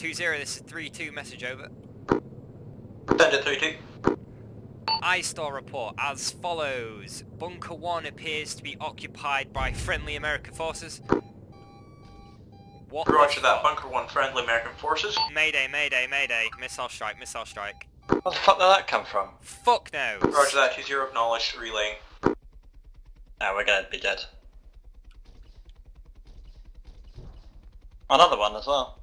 Two zero, this is 3-2, message over. Send 3-2. ISTAR report as follows. Bunker 1 appears to be occupied by friendly American forces. What Roger that. Bunker 1 friendly American forces. Mayday, mayday, mayday. Missile strike, missile strike. Where the fuck did that come from? Fuck no! Roger that. 2-0 acknowledged. Relaying. Now we're gonna be dead. Another one as well.